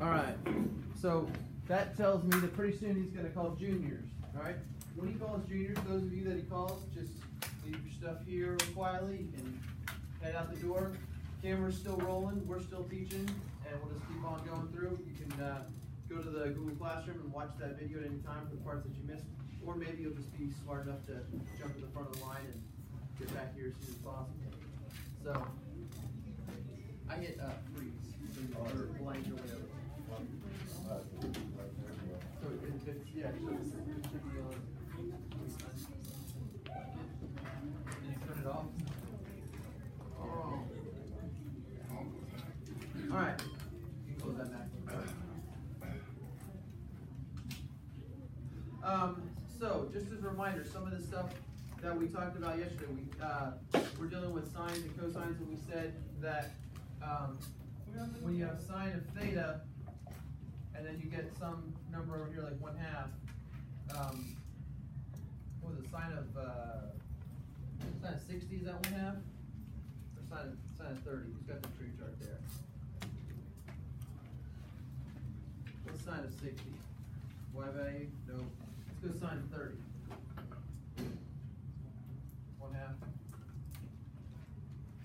All right. So that tells me that pretty soon he's going to call juniors. All right. When he calls juniors, those of you that he calls, just leave your stuff here quietly. You can head out the door. Camera's still rolling. We're still teaching, and we'll just keep on going through. You can uh, go to the Google Classroom and watch that video at any time for the parts that you missed, or maybe you'll just be smart enough to jump to the front of the line and get back here as soon as possible. So I hit uh, freeze So. All right. Um, so just as a reminder, some of the stuff that we talked about yesterday, we uh, we're dealing with sines and cosines, and we said that um, when you have sine of theta, and then you get some number over here like one half. Um, what was it, sine of uh, sine of 60 is that one half, or sine of, sine of 30? He's got the trig chart there. What's sine of 60? Y value? Nope. Let's go sine of 30.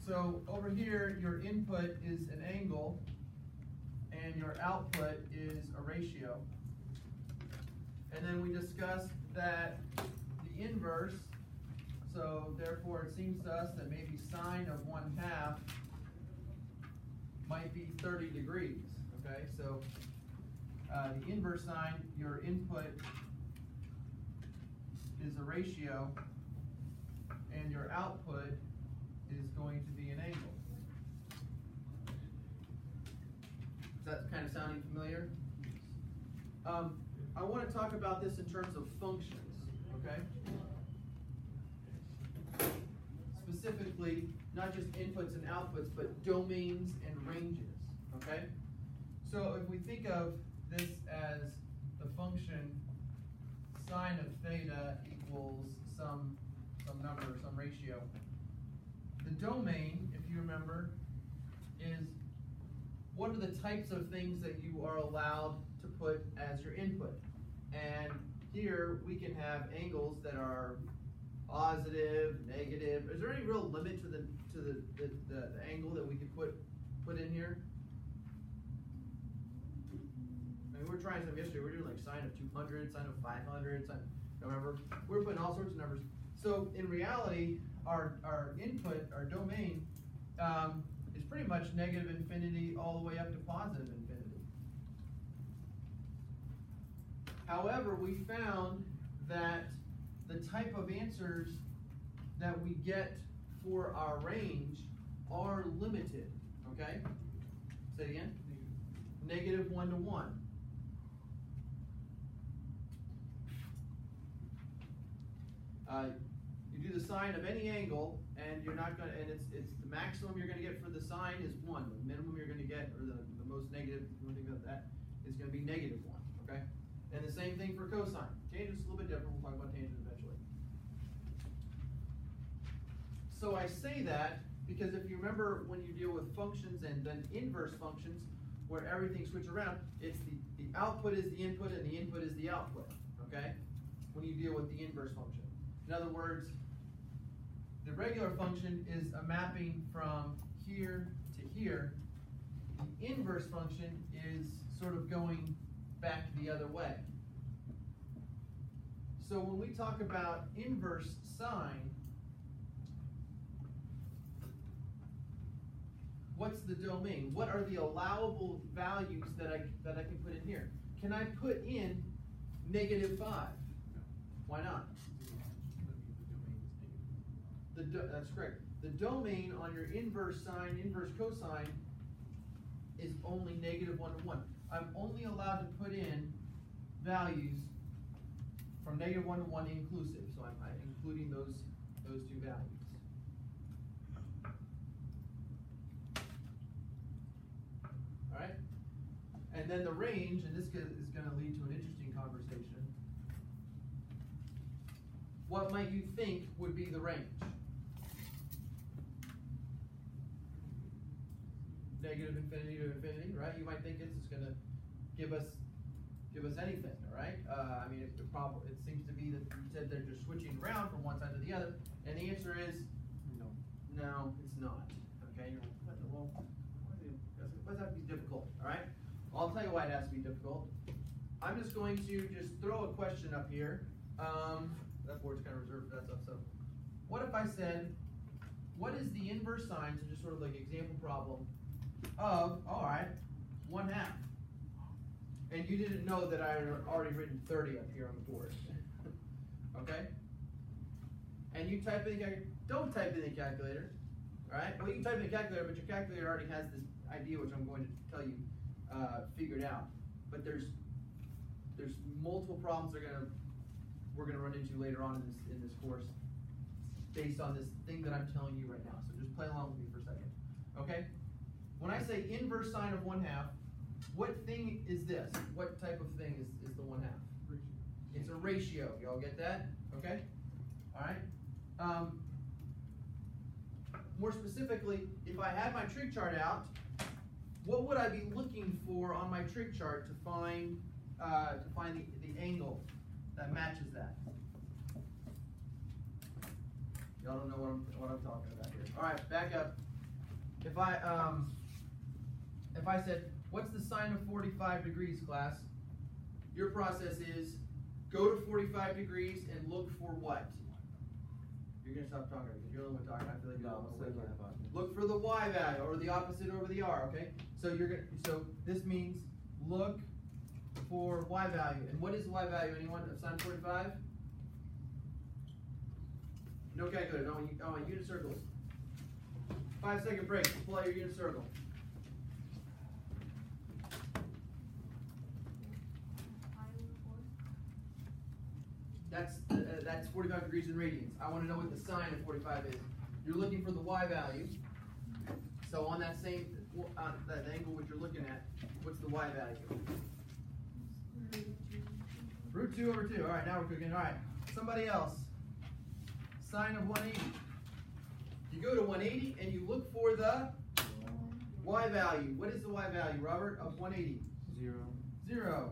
So over here, your input is an angle, and your output is a ratio. And then we discussed that the inverse, so therefore it seems to us that maybe sine of one half might be 30 degrees, okay? So uh, the inverse sine, your input is a ratio, and your output is going to be an angle. Is that kind of sounding familiar? Um, I want to talk about this in terms of functions, okay? Specifically, not just inputs and outputs, but domains and ranges, okay? So if we think of this as the function sine of theta equals some some number, some ratio. The domain, if you remember, is what are the types of things that you are allowed to put as your input. And here we can have angles that are positive, negative. Is there any real limit to the to the, the, the, the angle that we could put put in here? I mean, we are trying some yesterday. We are doing like sine of 200, sine of 500, sine. Remember, we we're putting all sorts of numbers. So in reality, our our input, our domain, um, is pretty much negative infinity all the way up to positive infinity. However, we found that the type of answers that we get for our range are limited. Okay? Say it again. Negative one to one. Uh, you do the sine of any angle, and you're not going to, and it's it's the maximum you're going to get for the sine is one. The minimum you're going to get, or the, the most negative, if you to think about that, is going to be negative one. Okay? And the same thing for cosine. Tangent's a little bit different. We'll talk about tangent eventually. So I say that because if you remember when you deal with functions and then inverse functions, where everything switches around, it's the, the output is the input and the input is the output. Okay? When you deal with the inverse function. In other words, the regular function is a mapping from here to here. The inverse function is sort of going back the other way. So when we talk about inverse sine, what's the domain? What are the allowable values that I, that I can put in here? Can I put in negative 5? Why not? The that's correct. The domain on your inverse sine, inverse cosine is only negative 1 to 1. I'm only allowed to put in values from negative 1 to 1 inclusive. So I'm, I'm including those, those two values. All right? And then the range, and this is going to lead to an interesting conversation. What might you think would be the range? Negative infinity to infinity, right? You might think this is going to give us give us anything, all right? Uh, I mean, it, it, prob- it seems to be that you said they're just switching around from one side to the other, and the answer is No. no, it's not. Okay, you're like, what the, well, why does it why does it have to be difficult? All right, I'll tell you why it has to be difficult. I'm just going to just throw a question up here. Um, that board's kind of reserved for that stuff. So, what if I said, what is the inverse sine? So just sort of like example problem of all right, one half. And you didn't know that I had already written 30 up here on the board. okay? And you type in the calculator. Don't type in the calculator. Alright? Well, you can type in the calculator, but your calculator already has this idea, which I'm going to tell you, uh, figured out. But there's there's multiple problems they're gonna we're gonna run into later on in this in this course based on this thing that I'm telling you right now. So just play along with me for a second. Okay? When I say inverse sine of one half, what thing is this? What type of thing is, is the one half? It's a ratio. Y'all get that? Okay? Alright? Um, more specifically, if I had my trig chart out, what would I be looking for on my trig chart to find uh, to find the, the angle that matches that? Y'all don't know what I'm, what I'm talking about here. Alright, back up. If I um if I said, what's the sine of 45 degrees, class? Your process is go to 45 degrees and look for what? You're gonna stop talking because you're the one talking. I feel like you're No, almost say like that about. Look for the y value or the opposite over the r. Okay. So you're gonna. So this means look for y value. And what is the y value? Anyone of sine 45? No calculator. Oh, I want, I want unit circles. Five second break. Pull out your unit circle. That's uh, that's 45 degrees in radians. I want to know what the sine of 45 is. You're looking for the y value. So on that same uh, that angle which you're looking at, what's the y value? Root two over two. All right, now we're cooking. All right, somebody else. Sine of 180. You go to 180 and you look for the y value. What is the y value, Robert, of 180? Zero. Zero.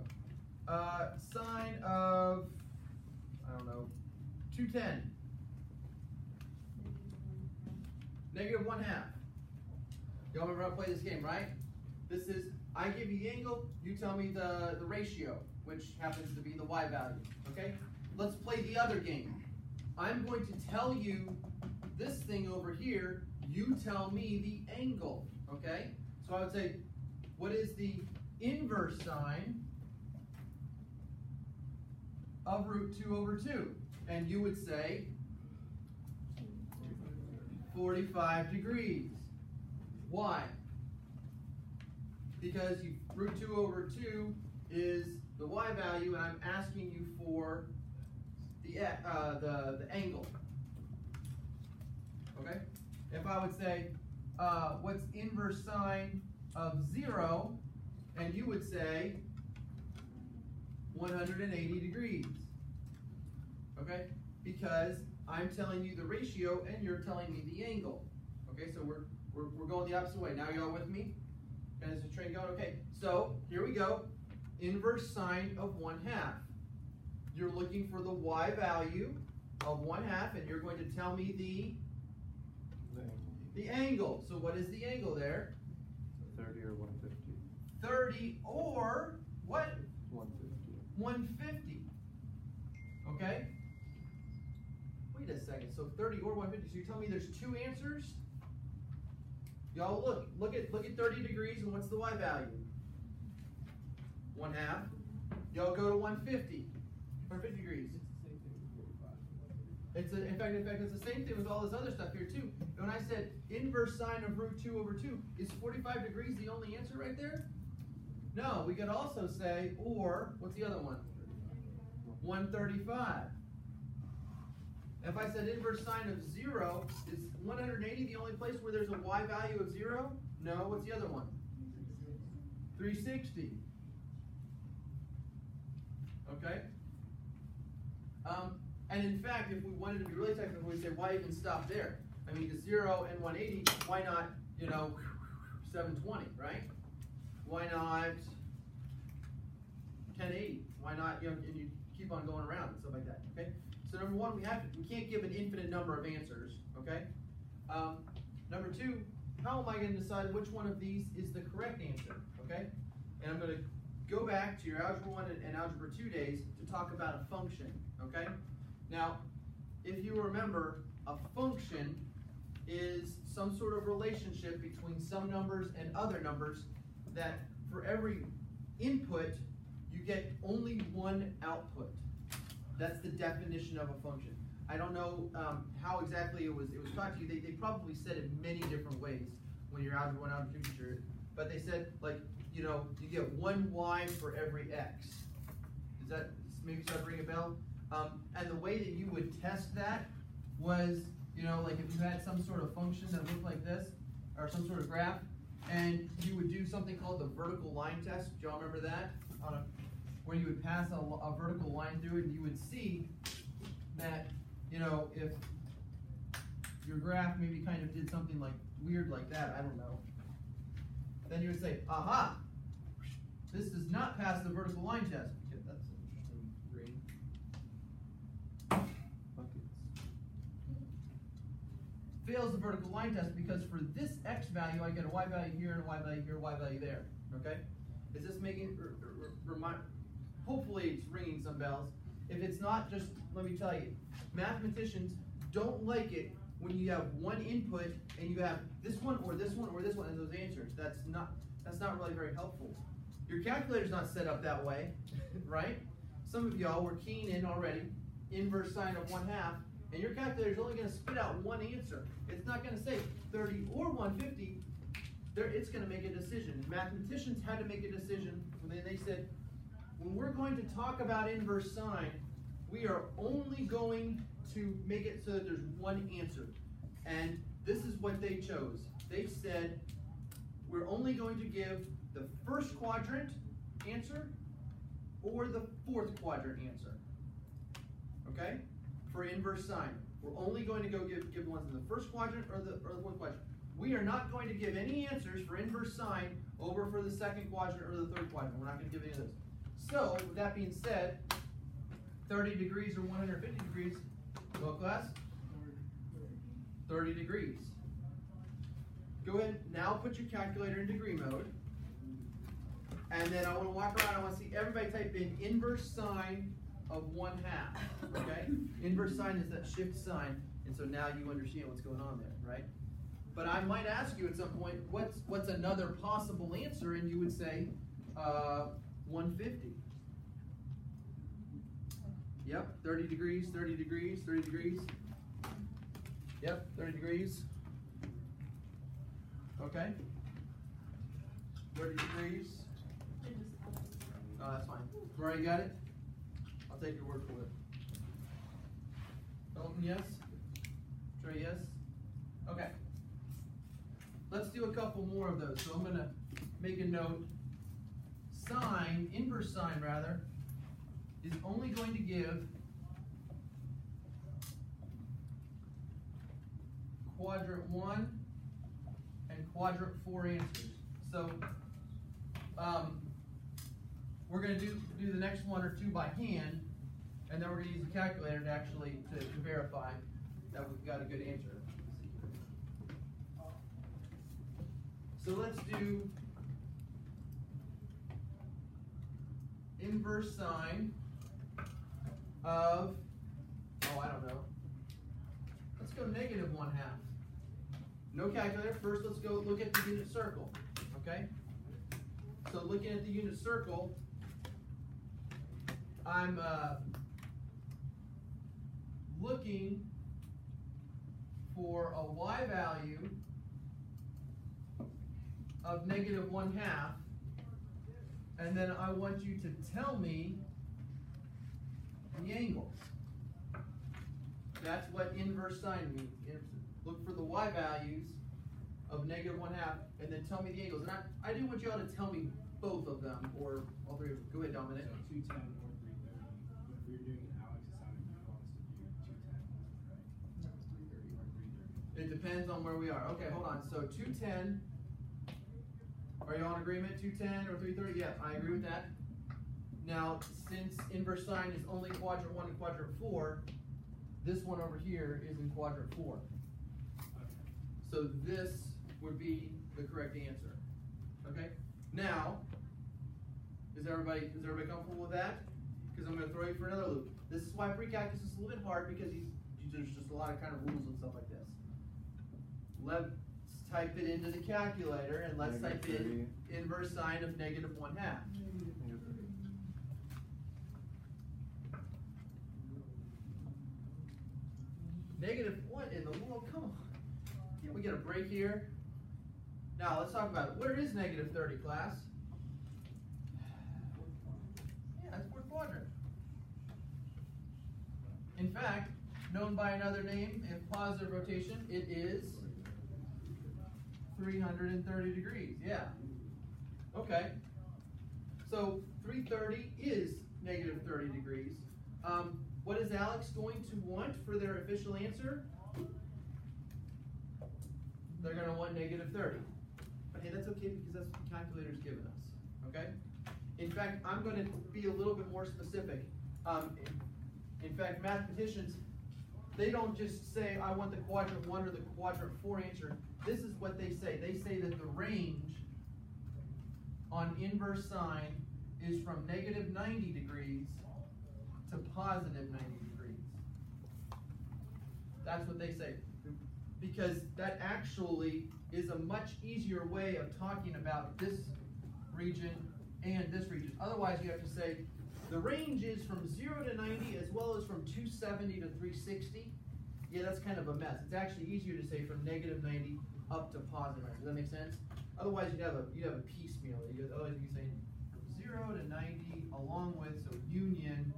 Uh, sine of, I don't know, 210. Negative one half. Y'all remember how to play this game, right? This is, I give you the angle, you tell me the, the ratio, which happens to be the y value, okay? Let's play the other game. I'm going to tell you this thing over here, you tell me the angle, okay? So I would say, what is the inverse sine of root 2 over 2? And you would say 45 degrees. Why? Because you, root 2 over 2 is the y value, and I'm asking you for the, uh, the, the angle. Okay? If I would say, uh, what's inverse sine of 0, and you would say 180 degrees. Okay? Because I'm telling you the ratio and you're telling me the angle. Okay, so we're, we're, we're going the opposite way. Now y'all with me? And is the train going? Okay, so here we go. Inverse sine of 1 half. You're looking for the y value of 1 half and you're going to tell me the the angle. So what is the angle there? Thirty or one fifty. 30 or what? One fifty. Okay? Wait a second. So 30 or 150. So you tell me there's two answers? Y'all look. Look at look at 30 degrees and what's the y value? One half. Y'all go to 150. or 50 degrees. It's a, in fact, in fact, it's the same thing with all this other stuff here too. When I said inverse sine of root two over two, is 45 degrees the only answer right there? No, we could also say, or, what's the other one? 135. If I said inverse sine of zero, is 180 the only place where there's a y value of zero? No, what's the other one? 360. Okay? Um, and in fact, if we wanted to be really technical, we'd say, why even stop there? I mean, the 0 and 180, why not, you know, 720, right? Why not ten eighty? Why not, you know, and you keep on going around and stuff like that, okay? So number one, we have, to, we can't give an infinite number of answers, okay? Um, number two, how am I gonna decide which one of these is the correct answer, okay? And I'm gonna go back to your algebra one and, and algebra two days to talk about a function, okay? Now, if you remember, a function is some sort of relationship between some numbers and other numbers that for every input, you get only one output. That's the definition of a function. I don't know um, how exactly it was it was taught to you. They, they probably said it many different ways when you're out algebra one, algebra two teacher. But they said like you know you get one y for every x. Does that maybe start ring a bell? Um, and the way that you would test that was you know like if you had some sort of function that looked like this or some sort of graph, and you would do something called the vertical line test. Do y'all remember that? A, where you would pass a, a vertical line through it, and you would see that you know, if your graph maybe kind of did something like weird like that, I don't know, then you would say, aha, this does not pass the vertical line test. Okay, that's an interesting green. Buckets. Fails the vertical line test because for this x value, I get a y value here and a y value here, y value there. Okay? Is this making, remind, hopefully it's ringing some bells. If it's not, just let me tell you, mathematicians don't like it when you have one input and you have this one or this one or this one as those answers. That's not that's not really very helpful. Your calculator's not set up that way, right? Some of y'all were keen in already, inverse sine of one half, and your calculator is only gonna spit out one answer. It's not gonna say 30 or 150, there, it's gonna make a decision. Mathematicians had to make a decision when they said, when we're going to talk about inverse sine, we are only going to make it so that there's one answer. And this is what they chose. They said, we're only going to give the first quadrant answer or the fourth quadrant answer. Okay? For inverse sine. We're only going to go give, give ones in the first quadrant or the, or the fourth quadrant. We are not going to give any answers for inverse sine over for the second quadrant or the third quadrant. We're not going to give any of those. So, with that being said, 30 degrees or 150 degrees, what class? 30 degrees. Go ahead, now put your calculator in degree mode. And then I want to walk around, I want to see everybody type in inverse sine of 1 half, okay? inverse sine is that shift sine, and so now you understand what's going on there, right? But I might ask you at some point, what's what's another possible answer? And you would say, uh, 150. Yep, 30 degrees, 30 degrees, 30 degrees. Yep, 30 degrees. Okay. 30 degrees. Oh, that's fine. You got it? Take your word for it. Dalton, yes? Trey, yes? Okay. Let's do a couple more of those. So I'm gonna make a note. Sine, inverse sine rather, is only going to give quadrant one and quadrant four answers. So um, we're going to do do the next one or two by hand, and then we're going to use the calculator to actually to, to verify that we've got a good answer. So let's do inverse sine of, oh, I don't know. Let's go negative one half. No calculator. First, let's go look at the unit circle. Okay? So looking at the unit circle, I'm uh, looking for a y value of negative one half, and then I want you to tell me the angles. That's what inverse sine means. Look for the y values of negative one half, and then tell me the angles. And I, I do want you all to tell me both of them, or all three of them. Go ahead, Dominic. So 210 It depends on where we are. Okay, hold on. So 210. Are you all in agreement? 210 or 330? Yeah, I agree with that. Now, since inverse sine is only quadrant one and quadrant four, this one over here is in quadrant four. Okay. So this would be the correct answer. Okay? Now, is everybody is everybody comfortable with that? Because I'm gonna throw you for another loop. This is why pre-calculus is a little bit hard because there's just a lot of kind of rules and stuff like this. Let's type it into the calculator and let's Negative type in inverse sine of negative one half. Negative what in the world? Come on. Can't we get a break here? Now let's talk about it. Where is negative 30, class? Yeah, that's fourth quadrant. In fact, known by another name, if positive rotation, it is 330 degrees. Yeah. Okay. So 330 is negative 30 degrees. Um, what is ALEKS going to want for their official answer? They're going to want negative 30. But hey, that's okay because that's what the calculator's given us. Okay? In fact, I'm going to be a little bit more specific. Um, in, fact, mathematicians, they don't just say, I want the quadrant 1 or the quadrant 4 answer. This is what they say. They say that the range on inverse sine is from negative 90 degrees to positive 90 degrees. That's what they say. Because that actually is a much easier way of talking about this region and this region. Otherwise, you have to say the range is from 0 to 90 as well as from 270 to 360. Yeah, that's kind of a mess. It's actually easier to say from negative 90 up to positive 90. Does that make sense? Otherwise, you'd have a you'd have a piecemeal. You'd, otherwise, you'd be saying 0 to 90 along with so union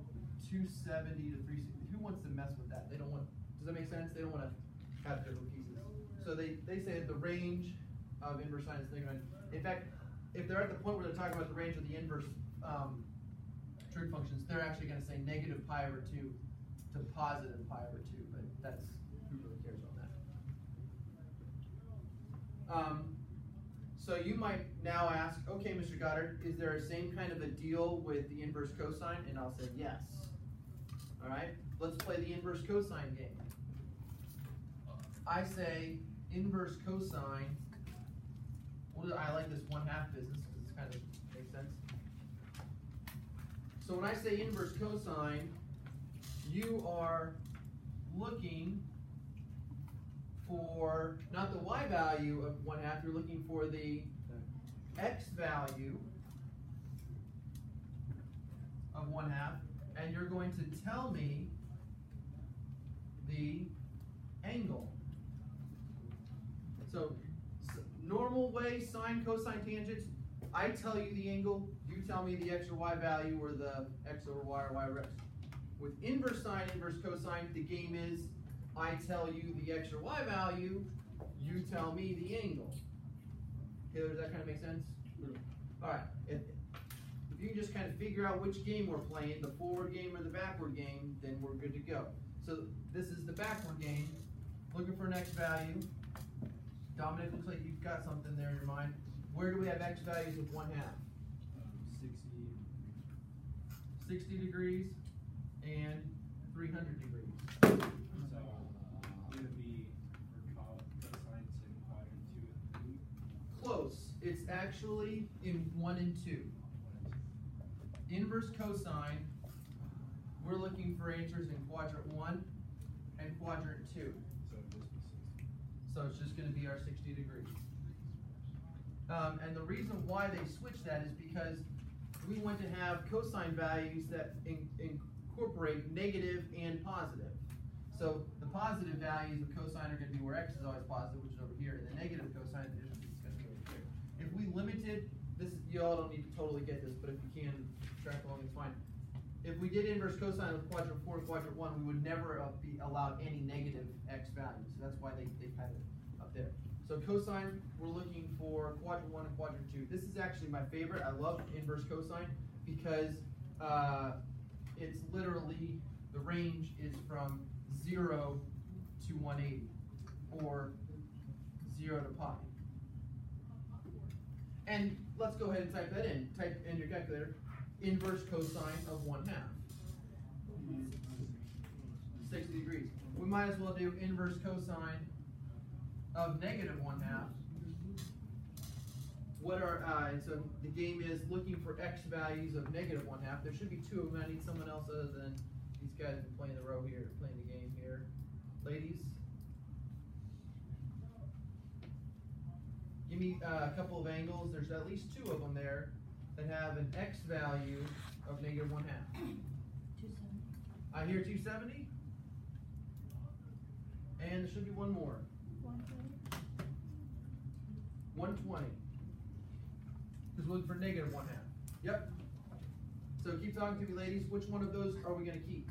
270 to 360. Who wants to mess with that? They don't want. Does that make sense? They don't want to have different pieces. So they, they say the range of inverse sine is negative. In fact, if they're at the point where they're talking about the range of the inverse um, trig functions, they're actually going to say negative pi over 2 to positive pi over 2, but that's, who really cares on that? Um, so you might now ask, okay, Mr. Goddard, is there a same kind of a deal with the inverse cosine? And I'll say yes. All right, let's play the inverse cosine game. I say inverse cosine. Well, I like this one half business because it's kind of makes sense. So when I say inverse cosine, you are looking for not the y value of one half, you're looking for the x value of one half, and you're going to tell me the angle. So, normal way, sine, cosine, tangents, I tell you the angle, you tell me the x or y value or the x over y or y over x. With inverse sine, inverse cosine, the game is I tell you the x or y value, you tell me the angle. Okay, does that kind of make sense? Alright, if, if you can just kind of figure out which game we're playing, the forward game or the backward game, then we're good to go. So this is the backward game, looking for an x value. Dominic, looks like you've got something there in your mind. Where do we have x values of one half? Um, sixty. 60 degrees and 300 degrees. So, would it be for co- cosines in quadrant two and three? Close. It's actually in 1 and 2. Inverse cosine, we're looking for answers in quadrant 1 and quadrant 2. So it's just going to be our 60 degrees. Um, and the reason why they switched that is because we want to have cosine values that in, incorporate negative and positive. So the positive values of cosine are going to be where x is always positive, which is over here, and the negative cosine, the difference is going to be over here. If limited, this you all don't need to totally get this, but if you can track along, it's fine. If we did inverse cosine of quadrant four and quadrant one, we would never be allowed any negative x values. So that's why they, they had it up there. So cosine, we're looking for quadrant one and quadrant two. This is actually my favorite. I love inverse cosine because uh, it's literally, the range is from zero to 180 or zero to pi. And let's go ahead and type that in. Type in your calculator, inverse cosine of one half. Sixty degrees. We might as well do inverse cosine of negative one half. What are, uh, so the game is looking for x values of negative one half. There should be two of them. I need someone else other than these guys playing the row here, playing the game here. Ladies? Give me uh, a couple of angles. There's at least two of them there that have an x value of negative one half. I hear 270. And there should be one more. 120. Because we're looking for negative one half. Yep. So keep talking to me, ladies. Which one of those are we going to keep?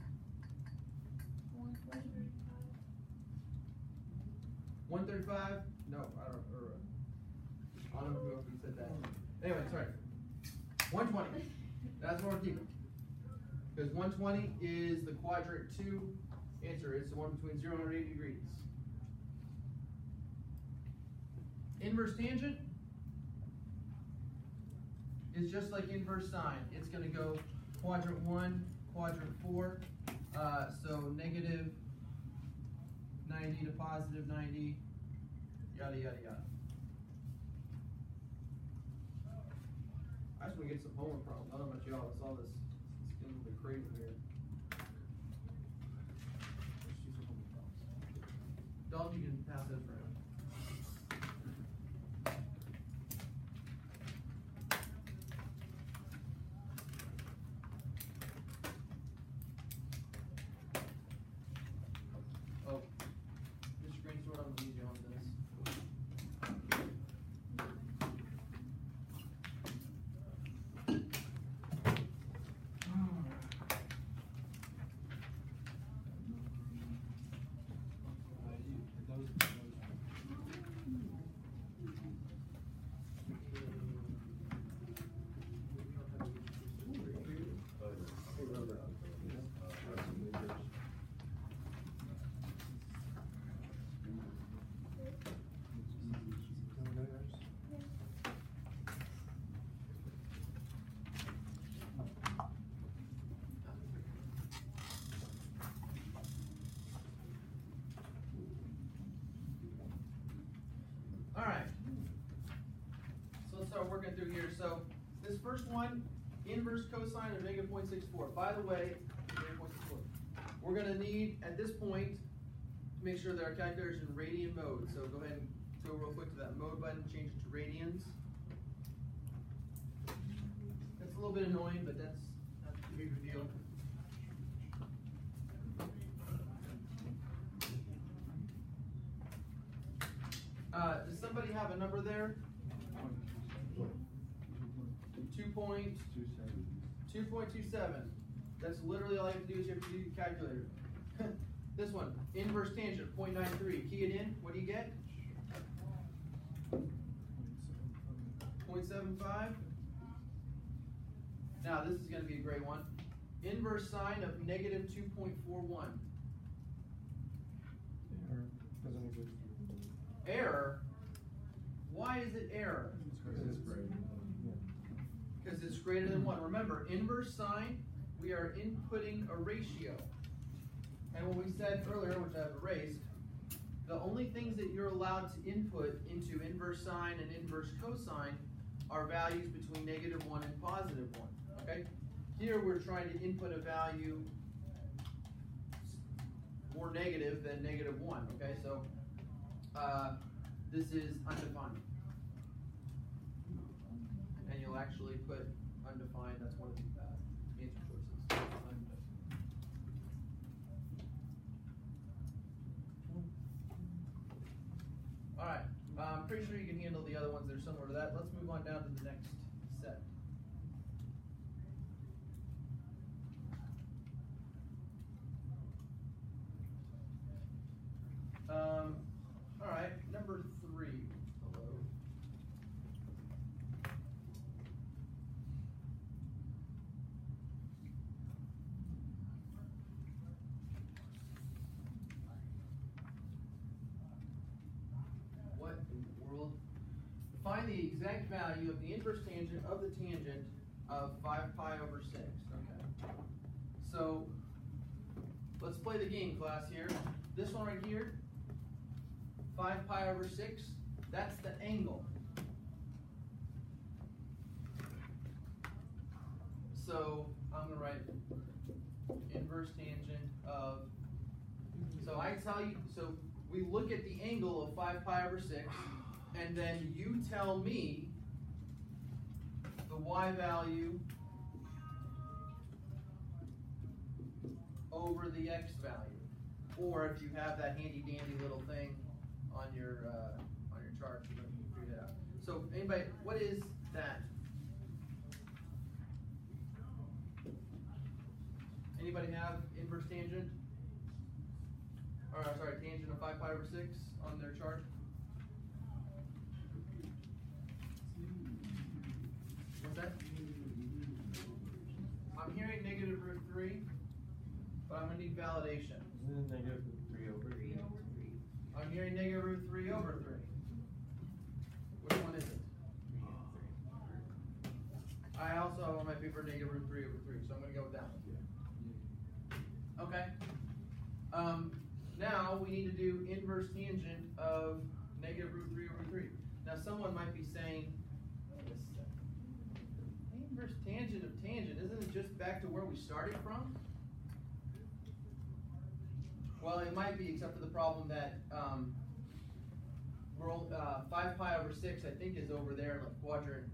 135? No, I don't. Or, I don't know else said that. Anyway, sorry. 120. That's what we're keeping. Because 120 is the quadrant 2 answer. It's the one between 0 and 180 degrees. Inverse tangent is just like inverse sine. It's going to go quadrant 1, quadrant 4. Uh, so negative 90 to positive 90, yada, yada, yada. I just want to get some homework problems. I don't know about y'all. I saw this. It's getting a little bit crazy here. Let's do some homework problems. Dalton, you can pass this around. Oh, Mr. Greensword, I'm gonna need you on this. Alright. So let's start working through here. So this first one, inverse cosine of negative 0.64. By the way, We're gonna need, at this point, to make sure that our calculator is in radian mode. So go ahead and go real quick to that mode button, change it to radians. 37. That's literally all you have to do is you have to use your calculator. this one, inverse tangent, 0.93. Key it in, what do you get? 0.75. Now this is going to be a great one. Inverse sine of negative 2.41. Error. Error? Why is it error? Greater than one. Remember, inverse sine, we are inputting a ratio. And what we said earlier, which I've erased, the only things that you're allowed to input into inverse sine and inverse cosine are values between negative one and positive one, okay? Here, we're trying to input a value more negative than negative one, okay? So, uh, this is undefined. And you'll actually put undefined, that's one of the, uh, answer choices. Alright, I'm pretty sure you can handle the other ones, that are similar to that, let's move on down to the next set. Um, alright, number three. Hello. What in the world? Find find the exact value of the tangent of the tangent of five pi over six, okay? So, let's play the game, class, here. This one right here, five pi over six, that's the angle. So, I'm gonna write inverse tangent of, so I tell you, so we look at the angle of five pi over six, and then you tell me the y value over the x value. Or if you have that handy dandy little thing on your, uh, on your chart, you can figure that out. So anybody, what is that? Anybody have inverse tangent? Or, sorry, tangent of five pi over six on their chart? What's that? I'm hearing negative root three, but I'm gonna need validation. Isn't it negative three over? I'm hearing negative root three over three. Which one is it? I also have on my paper negative root three over three, so I'm gonna go with that one. Okay. Um, now we need to do inverse tangent of negative root three over three. Now someone might be saying, wait a Inverse tangent of tangent, isn't it just back to where we started from? Well, it might be, except for the problem that, um, we're, uh, five pi over six, I think, is over there in like quadrant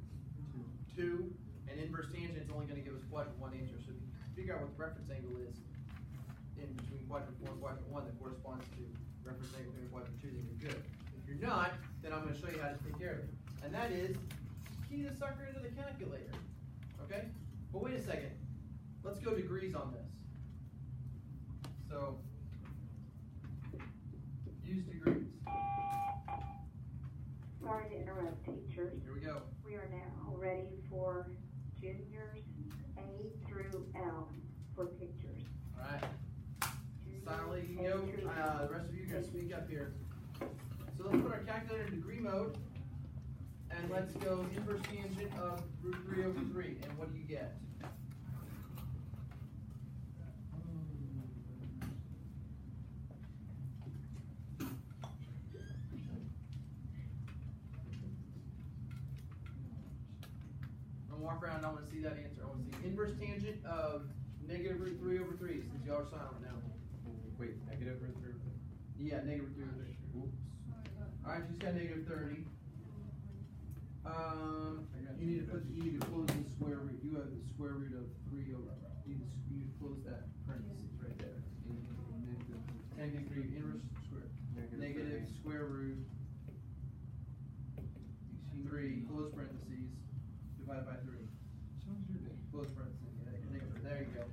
two, and inverse tangent is only gonna give us quadrant one answer, so figure out what the reference angle is in between quadrant four and quadrant one that corresponds to reference angle in quadrant two, then you're good. If you're not, then I'm gonna show you how to take care of it, and that is, key the sucker into the calculator, okay? But wait a second, let's go degrees on this. So, use degrees, Sorry to interrupt, teachers. here we go. We are now ready for juniors A through L for pictures. Alright, Juniors silently you can go, uh, the rest of you can speak up here. So let's put our calculator in degree mode, let's go inverse tangent of uh, root three over three, and what do you get? I'm gonna walk around, I wanna see that answer, I wanna see inverse tangent of uh, negative root three over three, since y'all are silent now. Wait, negative root three over? 3? Yeah, negative root three over three. Oops. Alright, she's got negative thirty. Um, you need to put, you need to close the square root, you have the square root of three over, you need to, you need to close that parentheses right there. Negative three, inverse square, negative negative square root. Three, close parentheses, divided by three, close parentheses, yeah, negative, there you go.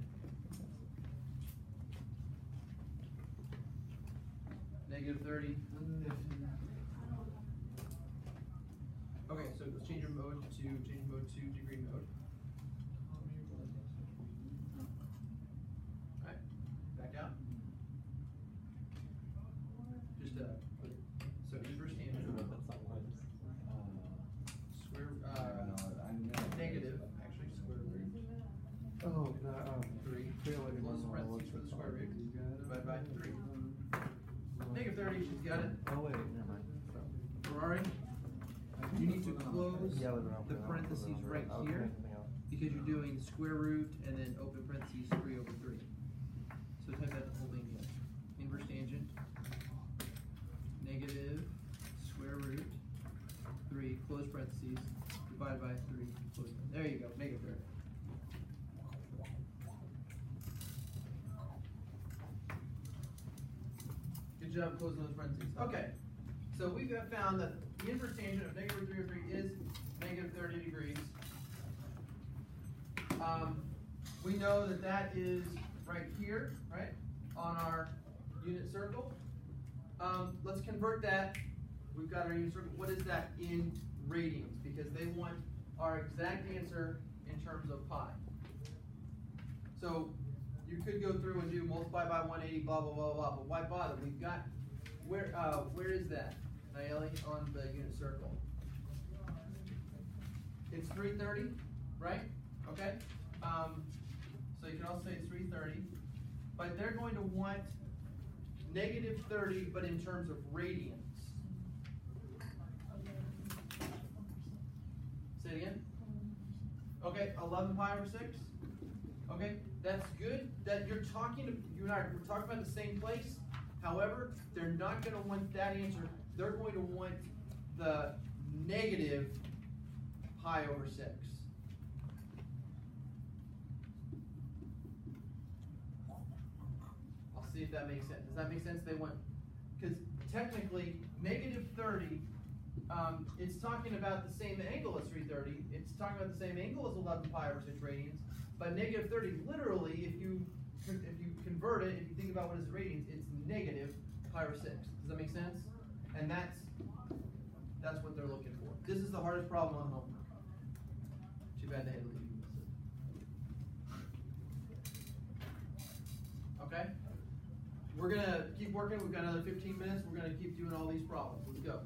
Negative thirty. Okay, so let's change to, change mode to degree mode. Alright, back out. Just, uh, put- so inverse tangent, square, uh, negative, actually, square root, Oh, no, um, three, feel like I'm close on parentheses for the square root, divided by three. Negative thirty, she's got it. Oh, wait, never mind. Ferrari, you need to Yeah, leave it open, the parentheses it right. Here. print anything else. Because you're doing square root and then open parentheses three over three. So type that the whole thing in. Inverse tangent. Negative square root three, close parentheses, divided by three, close. parentheses. There you go, negative thirty. Good job closing those parentheses. Okay, so we've found that the inverse tangent of negative three over three is negative thirty degrees. Um, we know that that is right here, right, on our unit circle. Um, let's convert that, we've got our unit circle, what is that in radians? Because they want our exact answer in terms of pi. So, you could go through and do multiply by one eighty, blah, blah, blah, blah, but why bother? We've got, where, uh, where is that, Nayeli, on the unit circle? it's three thirty, right? Okay, um, so you can also say it's three thirty, but they're going to want negative thirty, but in terms of radians. Say it again? Okay, eleven pi over six? Okay, that's good, that you're talking, you and I, we're talking about the same place. However, they're not gonna want that answer, they're going to want the negative pi over six. I'll see if that makes sense, does that make sense? They want, cause technically, negative thirty, um, it's talking about the same angle as three thirty, it's talking about the same angle as eleven pi over six radians, but negative thirty, literally, if you, if you convert it, if you think about what is the radians, it's negative pi over six, does that make sense? And that's, that's what they're looking for, this is the hardest problem on homework. Too bad they had to leave you with it. Okay? We're gonna keep working, we've got another fifteen minutes, we're gonna keep doing all these problems, let's go.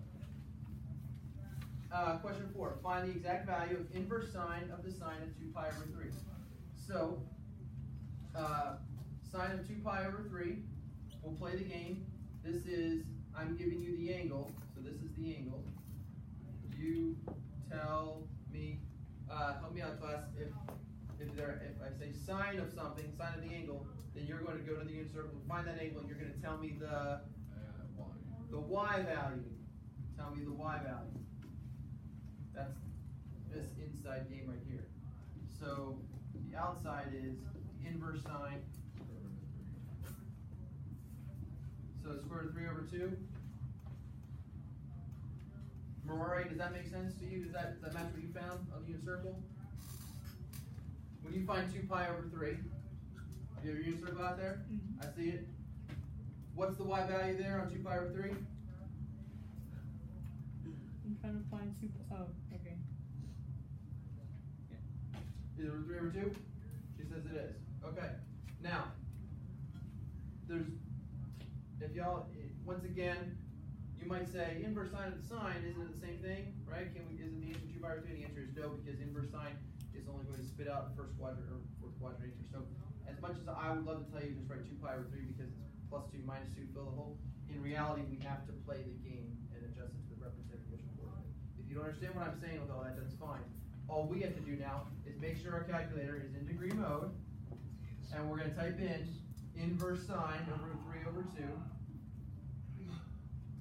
Uh, question four, find the exact value of inverse sine of the sine of two pi over three. So, uh, sine of two pi over three, we'll play the game. This is, I'm giving you the angle, so this is the angle. You tell me, uh, help me out class, if, if there, if I say sine of something, sine of the angle, then you're going to go to the unit circle, find that angle, and you're gonna tell me the, Uh, the y value. Tell me the y value. That's this inside game right here. So the outside is the inverse sine. So square root of three over two. Marari, does that make sense to you? Does that, does that match what you found on the unit circle? When you find two pi over three, do you have your unit circle out there? Mm-hmm. I see it. What's the y value there on two pi over three? I'm trying to find two, oh, okay. Is it root three over two? She says it is. Okay. Now, there's, if y'all, once again, you might say inverse sine of the sine, isn't it the same thing, right? Can we, isn't the answer two by root two? The answer is no, because inverse sine is only going to spit out first quadrant or fourth quadrant answer. So, as much as I would love to tell you just write two pi over three because it's plus two minus two fill the hole, in reality, we have to play the game and adjust it to the representative coordinate. If you don't understand what I'm saying with all that, that's fine. All we have to do now is make sure our calculator is in degree mode, and we're gonna type in inverse sine of root three over two.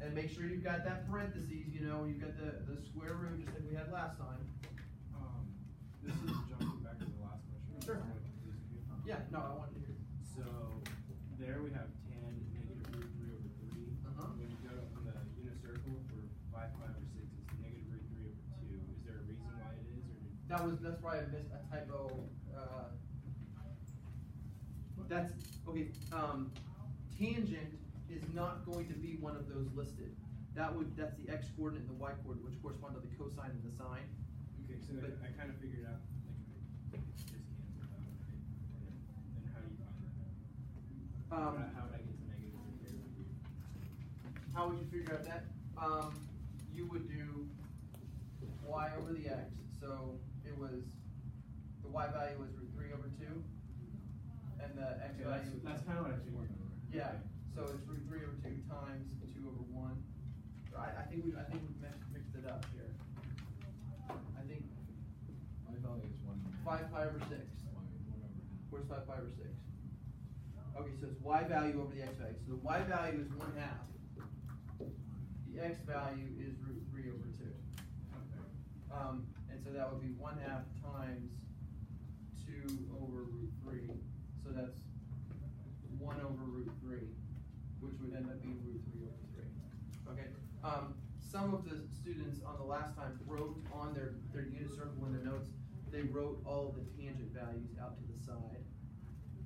And make sure you've got that parentheses, you know, you've got the, the square root, just like we had last time. Um, this is jumping back to the last question. Sure. I'm gonna you. Yeah, no, I wanted to hear. So, there we have tan negative root three over three. Uh-huh. When you go to, on the unit circle for five, five, or six, it's negative root three over two. Is there a reason why it is, or? That was, that's probably a miss, a typo, uh. That's, okay, um, tangent is not going to be one of those listed. That would, that's the x coordinate and the y coordinate, which correspond to the cosine and the sine. Okay, so But- I, I kinda figured out, like, just canceled out, right? Then how do you find that? Um, How would I- How would I get to negative root three over two? How would you figure out that? Um, you would do y over the x, so it was, the y value was root three over two, and the x Okay, that's, value. that's kinda what I figured. Yeah, so it's root three over two times two over one. I, I think we, I think we mixed, mixed it up here. I think My value is one. five pi over six. One, one over. Where's five pi over six? Okay, so it's y value over the x value, so the y value is one half. The x value is root three over two. Okay. Um, and so that would be one half times two over root three, so that's one over root three, which would end up being root three over three. Okay, um, some of the students on the last time wrote on their, their unit circle in their notes, they wrote all the tangent values out to the side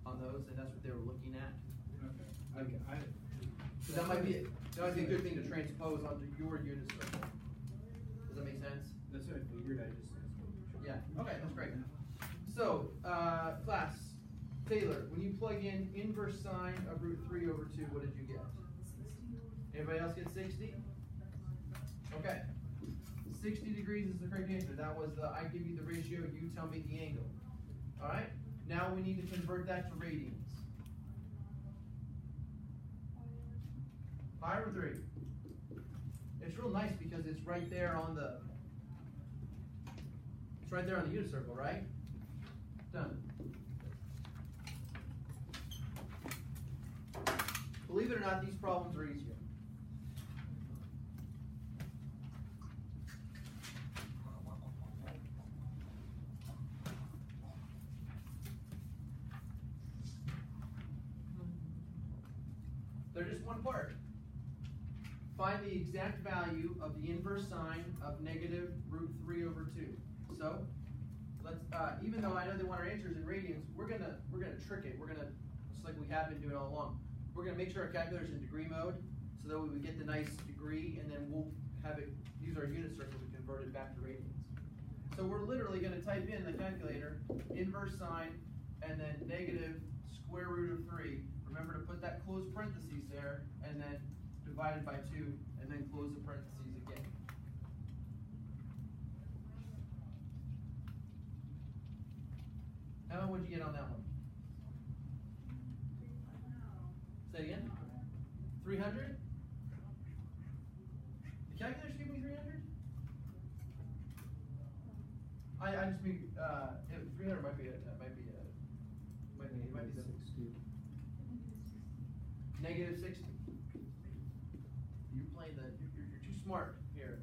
on those, and that's what they were looking at. Okay, I, I. So that might be, that might be a good thing to transpose onto your unit circle. Does that make sense? That's what I figured, I just. Yeah, okay, that's great. So, uh, class, Taylor, when you plug in inverse sine of root three over two, what did you get? Anybody else get sixty? Okay. Sixty degrees is the correct answer. That was the, I give you the ratio, you tell me the angle. Alright, now we need to convert that to radians. Pi over three. It's real nice because it's right there on the, it's right there on the unit circle, right? Done. Believe it or not, these problems are easier. They're just one part. Find the exact value of the inverse sine of negative root three over two. So, let's, uh, even though I know they want our answers in radians, we're gonna, we're gonna trick it. We're gonna, just like we have been doing all along. We're gonna make sure our calculator's in degree mode, so that we get the nice degree, and then we'll have it, use our unit circle to convert it back to radians. So we're literally gonna type in the calculator, inverse sine, and then negative square root of three. Remember to put that closed parentheses there, and then divided by two, and then close the parentheses again. Emma, what'd you get on that one? Say again? Three hundred? The calculator's giving me three hundred? I, I just mean, uh, three hundred might be, a- uh, might be, a- might be, might be the. Negative sixty. You playing the, you're, you're, you're too smart here,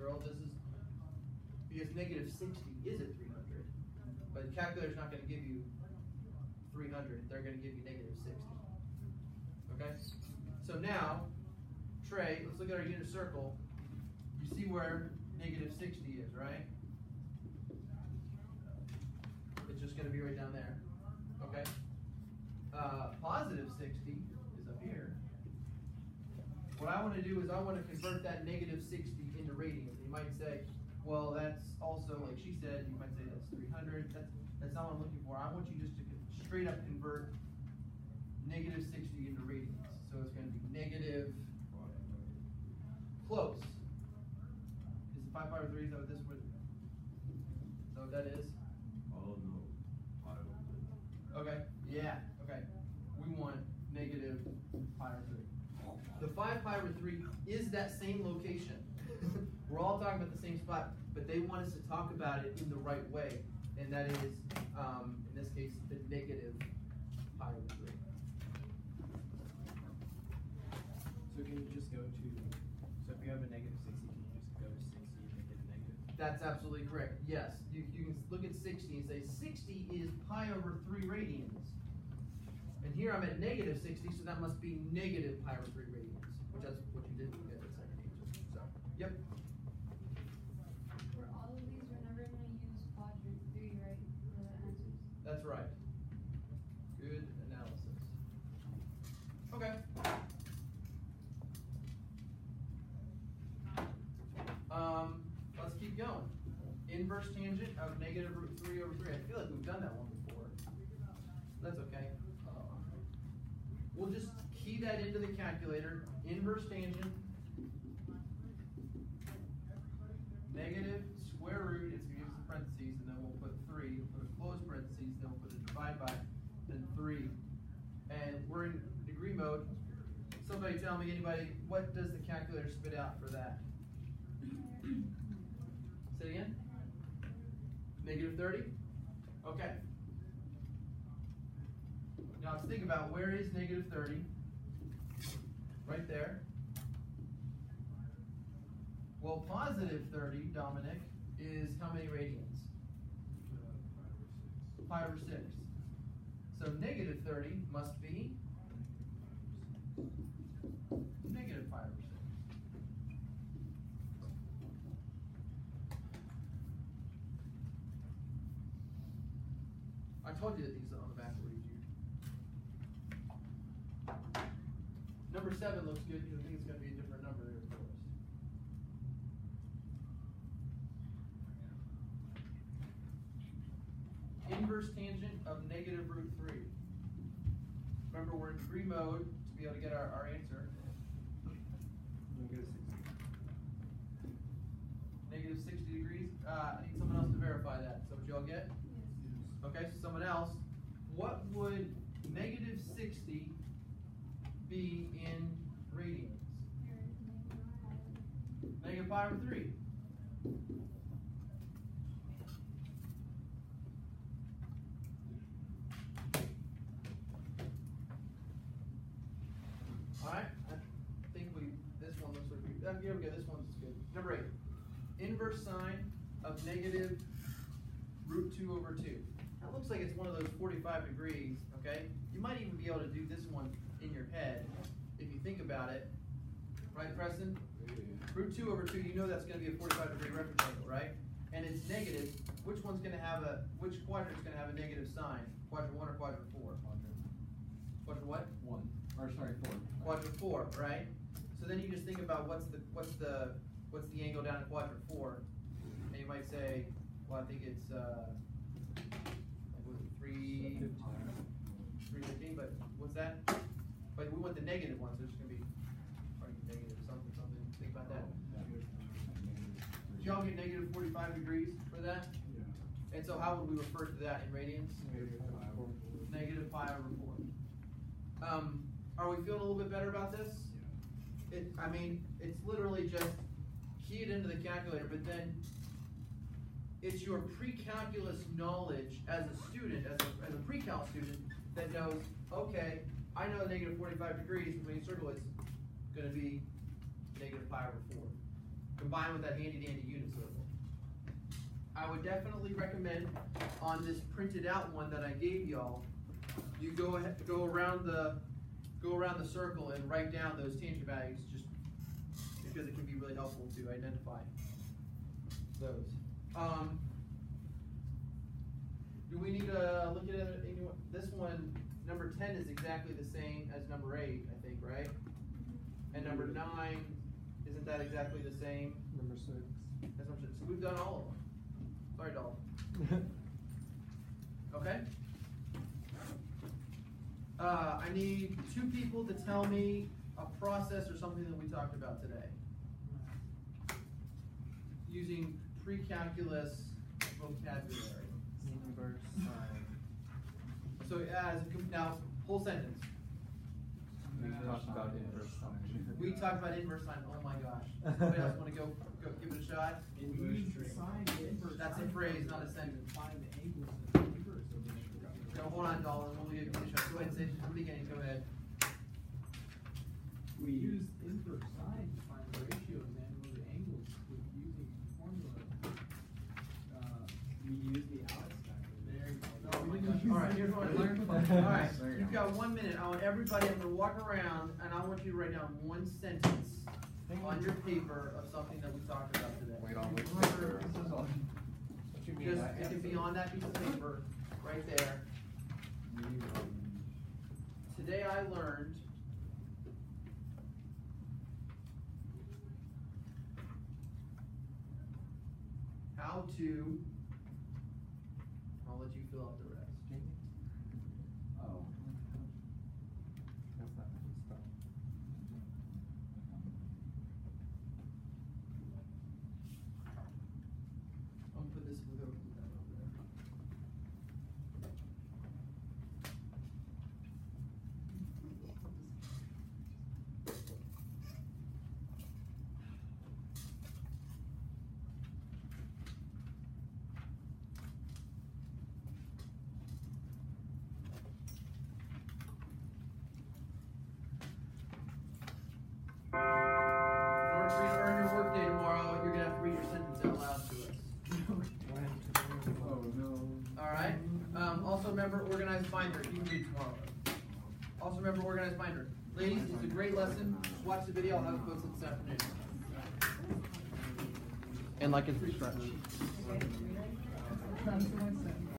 girl, this is, because negative sixty is at three hundred. But the calculator's not gonna give you three hundred, they're gonna give you negative sixty. Okay? So now, Trey, let's look at our unit circle. You see where negative sixty is, right? It's just gonna be right down there, okay? Uh, positive sixty is up here. What I wanna do is I wanna convert that negative sixty into radians. You might say, well, that's also, like she said, you might say that's three hundred, that's, that's not what I'm looking for. I want you just to straight up convert negative 60 into radians. So it's going to be negative close. Is it 5 over 3? Is that what this would Is that what that is? Oh, no. Oh okay. Yeah. Okay. We want negative pi over 3. The 5 pi over 3 is that same location. We're all talking about the same spot, but they want us to talk about it in the right way, and that is, um, in this case, the negative pi over 3. That's absolutely correct, yes. You, you can look at sixty and say sixty is pi over three radians. And here I'm at negative sixty, so that must be negative pi over three radians, which that's what you did get the second answer, so, yep. For all of these, we're never gonna use quadrant three, right, for the answers? That's right. Good analysis. Okay. Um, let's keep going. Inverse tangent of negative root three over three. I feel like we've done that one before. That's okay. We'll just key that into the calculator. Inverse tangent. Negative square root, it's gonna give us the parentheses, and then we'll put three, we'll put a closed parentheses, then we'll put a divide by, then three. And we're in degree mode. Somebody tell me, anybody, what does the calculator spit out for that? Negative thirty? Okay. Now let's think about where is negative thirty? Right there. Well, positive thirty, Dominic, is how many radians? Five or six. So negative thirty must be negative five or six. I told you that the back were easier. Number seven looks good, because I think it's gonna be a different number there for us. Inverse tangent of negative root three. Remember, we're in degree mode to be able to get our, our answer. Negative sixty. Negative negative sixty degrees, uh, I need someone else to verify that, so what y'all get? Okay, so someone else, what would negative sixty be in radians? Negative pi over three. Alright, I think we, this one looks like, we, uh, here we go, this one's good. Number eight, inverse sine of negative root two over two. That looks like it's one of those forty-five degrees, okay? You might even be able to do this one in your head, if you think about it. Right, Preston? Root two over two, you know that's gonna be a forty-five degree reference angle, right? And it's negative, which one's gonna have a, which quadrant's gonna have a negative sign? Quadrant one or quadrant four? Quadrant. Quadrant what? One, or sorry, four. Quadrant four, right? So then you just think about what's the, what's the, what's the angle down in quadrant four? And you might say, well, I think it's, uh, like, what is it, three, three fifteen, but what's that? But we want the negative one, so it's gonna be, negative something, something, think about that. Did y'all get negative forty-five degrees for that? Yeah. And so how would we refer to that in radians? Negative five. Negative pi over four. Um, are we feeling a little bit better about this? It, I mean, it's literally just key it into the calculator, but then it's your pre-calculus knowledge as a student, as a, as a pre-cal student, that knows, okay, I know negative forty-five degrees, when you circle it's gonna be negative pi over four. Combined with that handy dandy unit circle. I would definitely recommend on this printed out one that I gave y'all, you go ahead, go around the, go around the circle and write down those tangent values, just because it can be really helpful to identify those. Um, do we need to look at it, this one, number ten is exactly the same as number eight, I think, right? And number nine, isn't that exactly the same? Number six. That's what I'm. So we've done all of them. Sorry, doll. Okay? Uh, I need two people to tell me a process or something that we talked about today. Using pre-calculus vocabulary. Inverse sine. So as, now, whole sentence. We talked about inverse sine. We talked about inverse sine, oh my gosh. Somebody else wanna go, go give it a shot? Inverse trig. That's a phrase, not a sentence. Find the angles of the inverse of the trig. No, hold on, Dolan, we'll give it a shot. Go ahead and say, it from the beginning, go ahead. We use inverse sine to find the ratios and or the angles with using the formula. Uh, we use the ALEKS calculator. There you go. No, we didn't Alright, here's what I learned. Alright, you you've got one minute. I want everybody, I'm gonna walk around and I want you to write down one sentence on your paper of something that we talked about today. Wait on which paper? What you mean? Just, I it can be on that piece of paper, right there. Today I learned how to, I'll let you fill out the rest. Oh. That's not good stuff. I'm gonna put this, we'll go put that over there. In order for you to earn your workday tomorrow, you're gonna have to read your sentence out loud to us. Oh, no. Alright, um, also remember organized binder, you can read tomorrow. Also remember organized binder. Ladies, it's a great lesson, watch the video, I'll have it posted this afternoon. And like it's stretch.